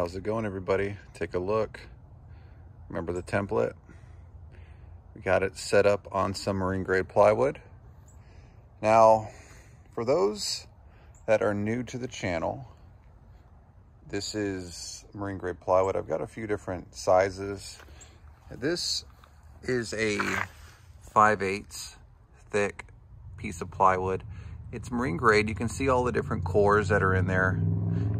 How's it going, everybody? Take a look. Remember the template? We got it set up on some marine grade plywood. Now, for those that are new to the channel, this is marine grade plywood. I've got a few different sizes. This is a 5 8 thick piece of plywood. It's marine grade. You can see all the different cores that are in there.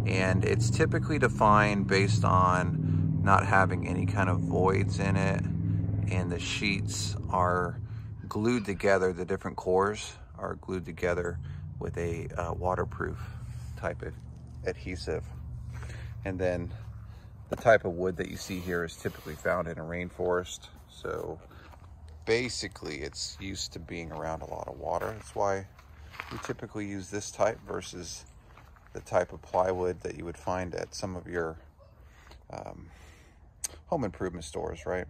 And it's typically defined based on not having any kind of voids in it. And the sheets are glued together. The different cores are glued together with a uh, waterproof type of adhesive. And then the type of wood that you see here is typically found in a rainforest. So basically it's used to being around a lot of water. That's why we typically use this type versus the type of plywood that you would find at some of your um, home improvement stores, right?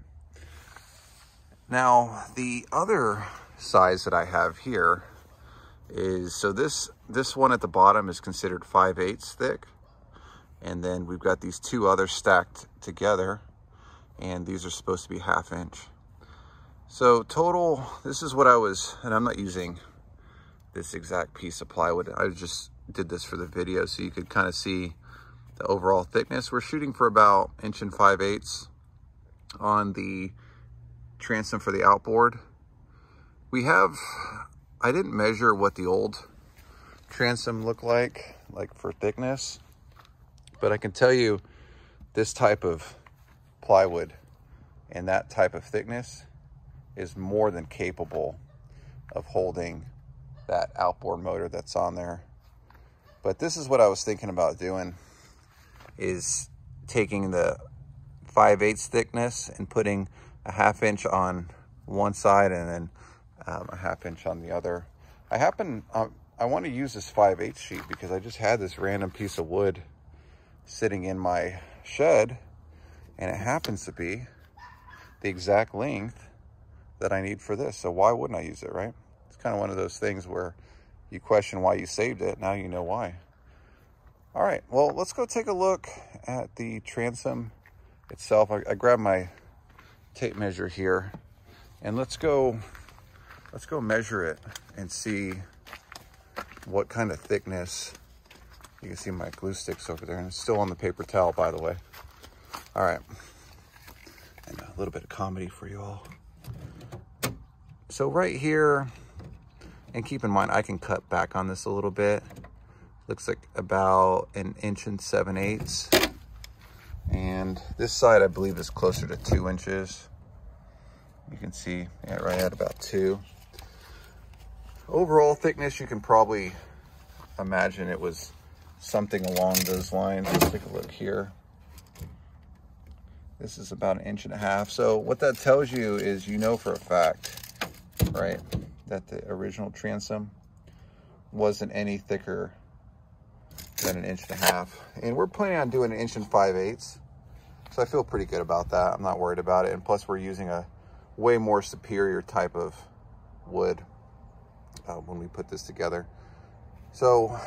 Now, the other size that I have here is, so this, this one at the bottom is considered 5 eighths thick. And then we've got these two others stacked together and these are supposed to be half inch. So total, this is what I was, and I'm not using this exact piece of plywood. I just did this for the video so you could kind of see the overall thickness. We're shooting for about inch and 5 eighths on the transom for the outboard. We have, I didn't measure what the old transom looked like, like for thickness, but I can tell you this type of plywood and that type of thickness is more than capable of holding that outboard motor that's on there. But this is what I was thinking about doing is taking the 5 8 thickness and putting a half inch on one side and then um, a half inch on the other. I happen, um, I want to use this 5 8 sheet because I just had this random piece of wood sitting in my shed and it happens to be the exact length that I need for this. So why wouldn't I use it, right? It's kind of one of those things where you question why you saved it. Now you know why. All right, well, let's go take a look at the transom itself. I, I grabbed my tape measure here and let's go, let's go measure it and see what kind of thickness. You can see my glue sticks over there and it's still on the paper towel, by the way. All right, and a little bit of comedy for you all. So right here, and keep in mind, I can cut back on this a little bit. Looks like about an inch and seven eighths. And this side, I believe, is closer to two inches. You can see, yeah, right at about two. Overall thickness, you can probably imagine it was something along those lines. Let's take a look here. This is about an inch and a half. So what that tells you is you know for a fact, right, that the original transom wasn't any thicker than an inch and a half. And we're planning on doing an inch and five eighths. So I feel pretty good about that. I'm not worried about it. And plus we're using a way more superior type of wood uh, when we put this together. So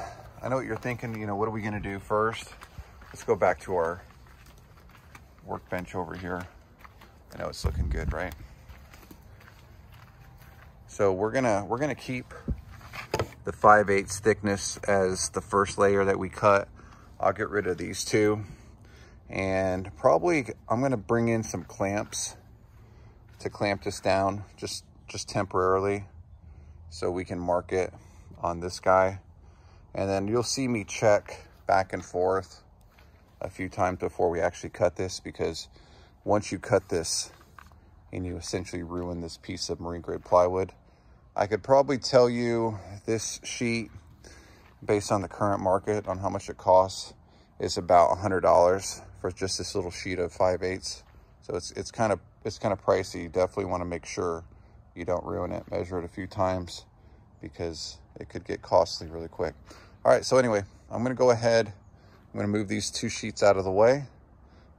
I know what you're thinking, you know, what are we gonna do first? Let's go back to our workbench over here. I know it's looking good, right? So we're gonna we're gonna keep the 5 8 thickness as the first layer that we cut. I'll get rid of these two. And probably I'm gonna bring in some clamps to clamp this down just, just temporarily so we can mark it on this guy. And then you'll see me check back and forth a few times before we actually cut this because once you cut this and you essentially ruin this piece of marine grade plywood, I could probably tell you this sheet based on the current market on how much it costs is about $100 for just this little sheet of 5 eighths. So it's, it's kind of, it's kind of pricey. You definitely want to make sure you don't ruin it. Measure it a few times because it could get costly really quick. All right, so anyway, I'm gonna go ahead I'm gonna move these two sheets out of the way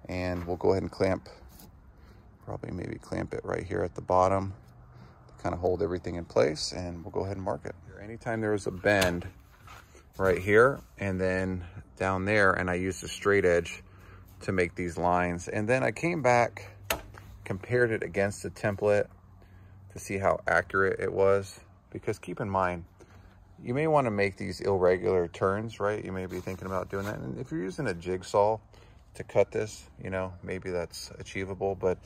and we'll go ahead and clamp, probably maybe clamp it right here at the bottom to kind of hold everything in place and we'll go ahead and mark it. Anytime there's a bend right here and then down there and I use a straight edge, to make these lines. And then I came back, compared it against the template to see how accurate it was. Because keep in mind, you may want to make these irregular turns, right? You may be thinking about doing that. And if you're using a jigsaw to cut this, you know, maybe that's achievable. But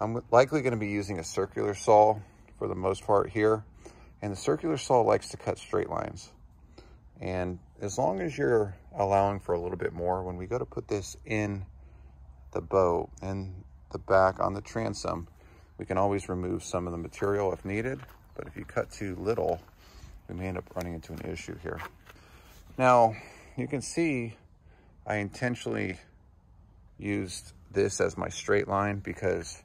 I'm likely going to be using a circular saw for the most part here. And the circular saw likes to cut straight lines. And as long as you're allowing for a little bit more, when we go to put this in the bow and the back on the transom, we can always remove some of the material if needed. But if you cut too little, we may end up running into an issue here. Now, you can see I intentionally used this as my straight line because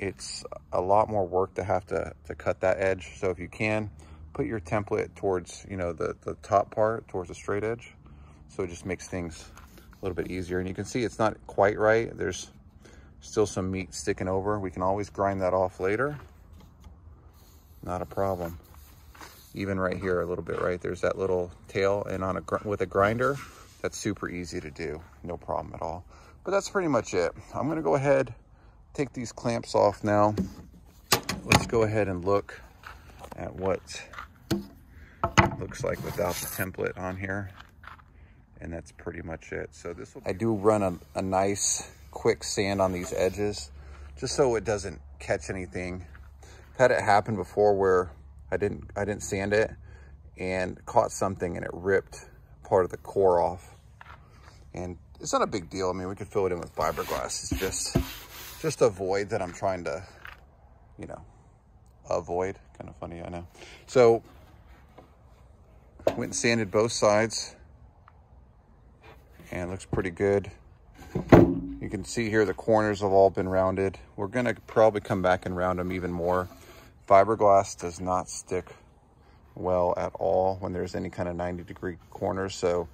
it's a lot more work to have to, to cut that edge. So if you can, put your template towards, you know, the, the top part, towards the straight edge. So it just makes things a little bit easier. And you can see it's not quite right. There's still some meat sticking over. We can always grind that off later. Not a problem. Even right here a little bit, right? There's that little tail and on a with a grinder, that's super easy to do. No problem at all. But that's pretty much it. I'm gonna go ahead, take these clamps off now. Let's go ahead and look at what looks like without the template on here. And that's pretty much it. So this will I do run a, a nice quick sand on these edges just so it doesn't catch anything. I've had it happen before where I didn't I didn't sand it and caught something and it ripped part of the core off. And it's not a big deal. I mean, we could fill it in with fiberglass. It's just just a void that I'm trying to, you know, avoid. Kind of funny, I know. So went and sanded both sides and looks pretty good. You can see here the corners have all been rounded. We're gonna probably come back and round them even more. Fiberglass does not stick well at all when there's any kind of 90 degree corners. So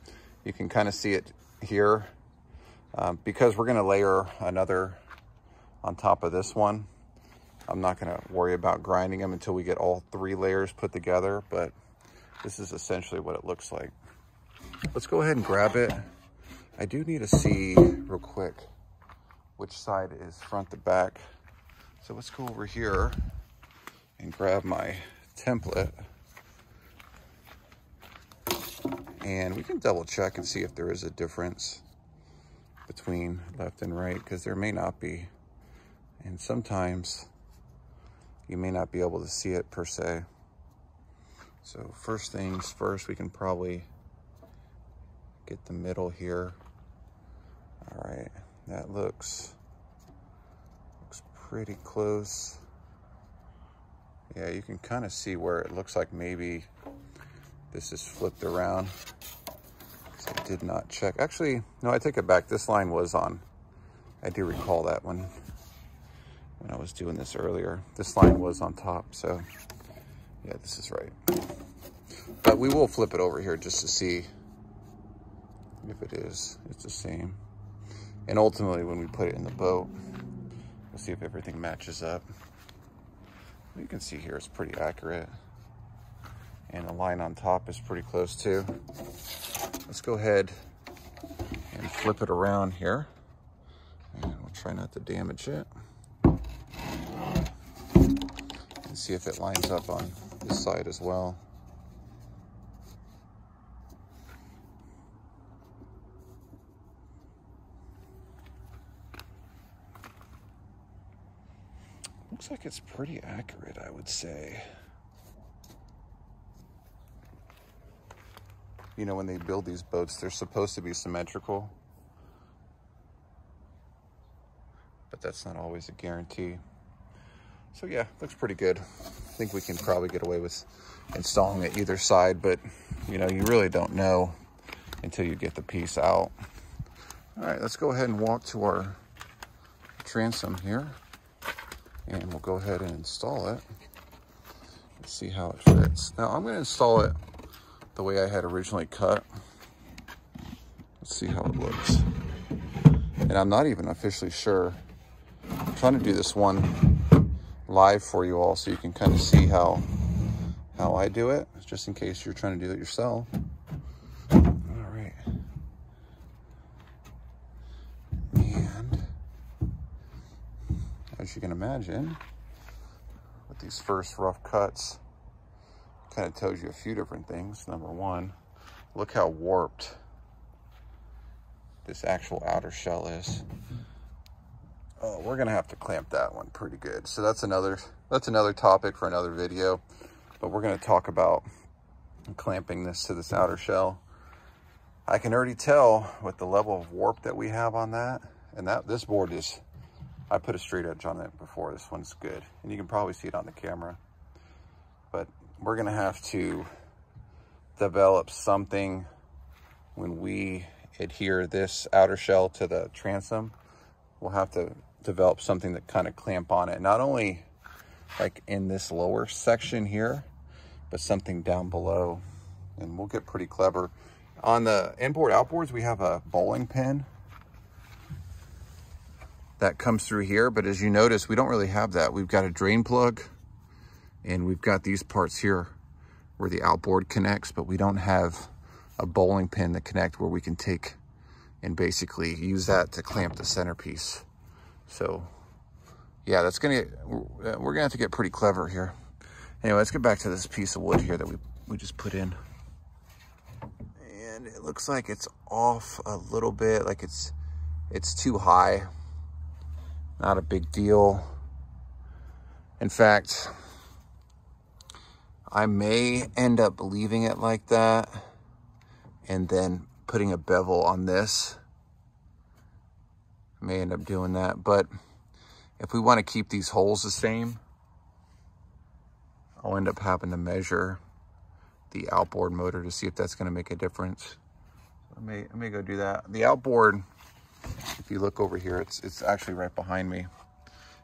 you can kind of see it here. Um, because we're gonna layer another on top of this one, I'm not gonna worry about grinding them until we get all three layers put together, but this is essentially what it looks like. Let's go ahead and grab it. I do need to see real quick which side is front to back. So let's go over here and grab my template. And we can double check and see if there is a difference between left and right because there may not be. And sometimes you may not be able to see it per se. So first things first, we can probably get the middle here. All right, that looks, looks pretty close. Yeah, you can kind of see where it looks like maybe this is flipped around. So I did not check. Actually, no, I take it back. This line was on. I do recall that one when I was doing this earlier. This line was on top, so yeah, this is right. But we will flip it over here just to see if it is. It's the same. And ultimately, when we put it in the boat, we'll see if everything matches up. You can see here it's pretty accurate. And the line on top is pretty close too. Let's go ahead and flip it around here. And we'll try not to damage it. And see if it lines up on this side as well. Looks like it's pretty accurate, I would say. You know, when they build these boats, they're supposed to be symmetrical. But that's not always a guarantee. So yeah, looks pretty good. I think we can probably get away with installing it either side, but you know, you really don't know until you get the piece out. All right, let's go ahead and walk to our transom here and we'll go ahead and install it and see how it fits. Now I'm gonna install it the way I had originally cut. Let's see how it looks. And I'm not even officially sure. I'm trying to do this one live for you all so you can kind of see how how I do it, just in case you're trying to do it yourself. All right. And as you can imagine, with these first rough cuts, kind of tells you a few different things. Number one, look how warped this actual outer shell is. Oh, we're gonna have to clamp that one pretty good. So that's another that's another topic for another video. But we're gonna talk about clamping this to this outer shell. I can already tell with the level of warp that we have on that, and that this board is, I put a straight edge on it before. This one's good, and you can probably see it on the camera. But we're gonna have to develop something when we adhere this outer shell to the transom. We'll have to develop something that kind of clamp on it. Not only like in this lower section here, but something down below. And we'll get pretty clever. On the inboard outboards, we have a bowling pin that comes through here. But as you notice, we don't really have that. We've got a drain plug and we've got these parts here where the outboard connects, but we don't have a bowling pin that connect where we can take and basically use that to clamp the centerpiece. So yeah, that's gonna get, we're gonna have to get pretty clever here. Anyway, let's get back to this piece of wood here that we, we just put in. And it looks like it's off a little bit, like it's, it's too high. Not a big deal. In fact, I may end up leaving it like that and then putting a bevel on this. I may end up doing that, but if we want to keep these holes the same, I'll end up having to measure the outboard motor to see if that's going to make a difference. I may, I may go do that. The outboard, if you look over here, it's, it's actually right behind me.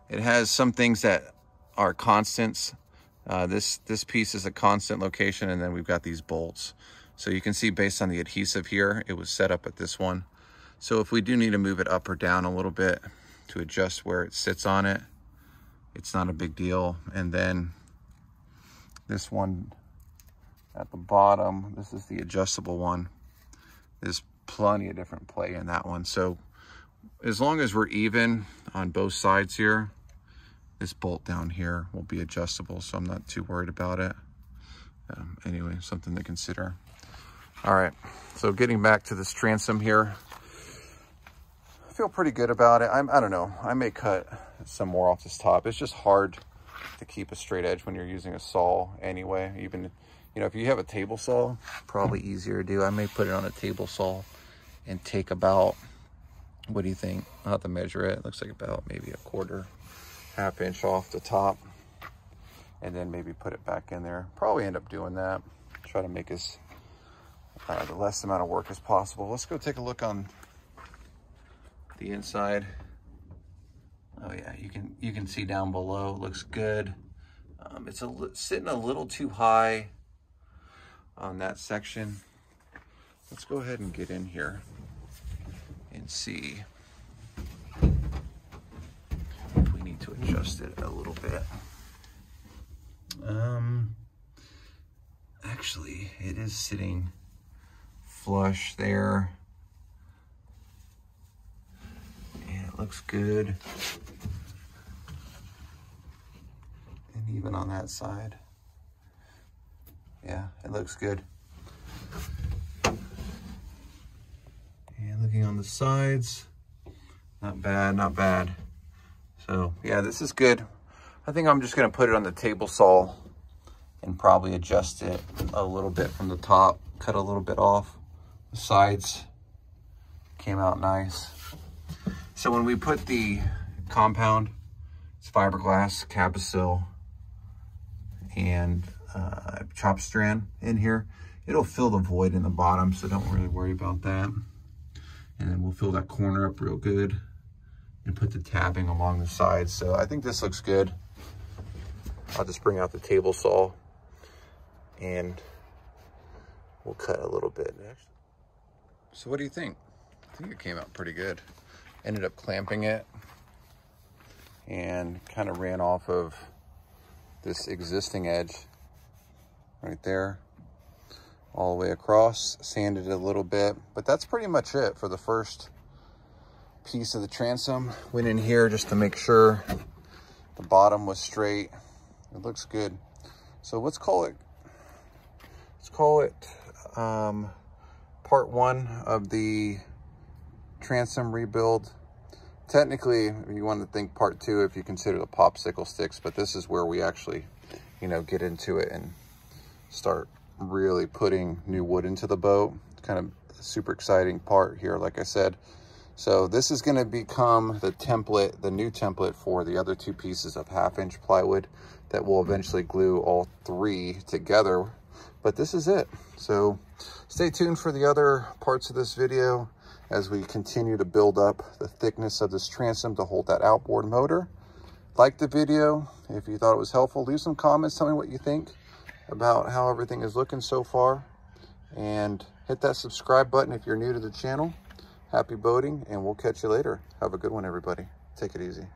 It has some things that are constants. Uh, this, this piece is a constant location, and then we've got these bolts. So you can see based on the adhesive here, it was set up at this one. So if we do need to move it up or down a little bit to adjust where it sits on it, it's not a big deal. And then this one at the bottom, this is the adjustable one. There's plenty of different play in that one. So as long as we're even on both sides here, this bolt down here will be adjustable. So I'm not too worried about it. Um, anyway, something to consider. All right, so getting back to this transom here, I feel pretty good about it. I'm, I don't know, I may cut some more off this top. It's just hard to keep a straight edge when you're using a saw anyway. Even, you know, if you have a table saw, probably easier to do. I may put it on a table saw and take about, what do you think? I'll have to measure it. it looks like about maybe a quarter, half inch off the top. And then maybe put it back in there. Probably end up doing that. Try to make as uh, the less amount of work as possible. Let's go take a look on the inside. Oh yeah, you can you can see down below. Looks good. Um, it's a, sitting a little too high on that section. Let's go ahead and get in here and see if we need to adjust it a little bit. Um, actually, it is sitting flush there. And it looks good. And even on that side. Yeah, it looks good. And looking on the sides, not bad, not bad. So yeah, this is good. I think I'm just gonna put it on the table saw and probably adjust it a little bit from the top, cut a little bit off. The sides came out nice. So when we put the compound, it's fiberglass, Cab-O-Sil, and uh, chop strand in here, it'll fill the void in the bottom, so don't really worry about that. And then we'll fill that corner up real good and put the tabbing along the sides. So I think this looks good. I'll just bring out the table saw and we'll cut a little bit next. So what do you think? I think it came out pretty good. Ended up clamping it and kind of ran off of this existing edge right there all the way across, sanded it a little bit, but that's pretty much it for the first piece of the transom. Went in here just to make sure The bottom was straight. It looks good. So let's call it, let's call it um, part one of the transom rebuild. Technically, you want to think part two if you consider the popsicle sticks, but this is where we actually, you know, get into it and start really putting new wood into the boat. Kind of super exciting part here, like I said. So this is going to become the template, the new template for the other two pieces of half inch plywood that will eventually glue all three together. But this is it. So stay tuned for the other parts of this video as we continue to build up the thickness of this transom to hold that outboard motor. Like the video. If you thought it was helpful, leave some comments. Tell me what you think about how everything is looking so far. And hit that subscribe button if you're new to the channel. Happy boating, and we'll catch you later. Have a good one, everybody. Take it easy.